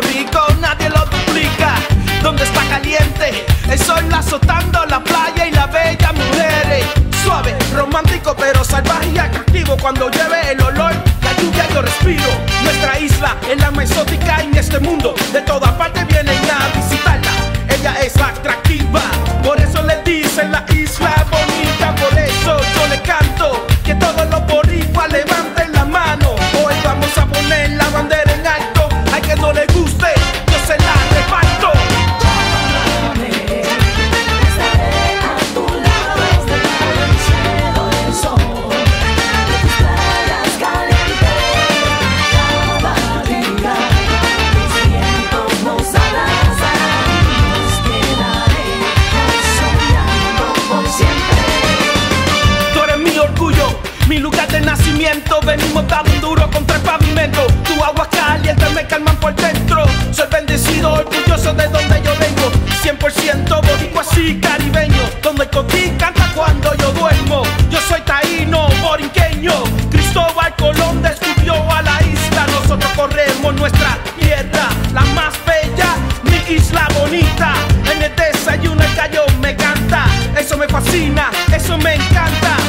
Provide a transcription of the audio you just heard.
rico, nadie lo duplica. Donde está caliente, el sol azotando la playa y la bella mujeres. Suave, romántico, pero salvaje y atractivo. Cuando llueve el olor, la lluvia yo respiro. Nuestra isla es la más exótica en este mundo. De toda parte nacimiento. Venimos un duro contra el pavimento. Tu agua caliente me calman por dentro. Soy bendecido, orgulloso de donde yo vengo. 100% boricua así caribeño. Donde coquí canta cuando yo duermo. Yo soy taíno, borinqueño. Cristóbal Colón descubrió a la isla. Nosotros corremos nuestra tierra, la más bella, mi isla bonita. En el desayuno el gallo me canta. Eso me fascina, eso me encanta.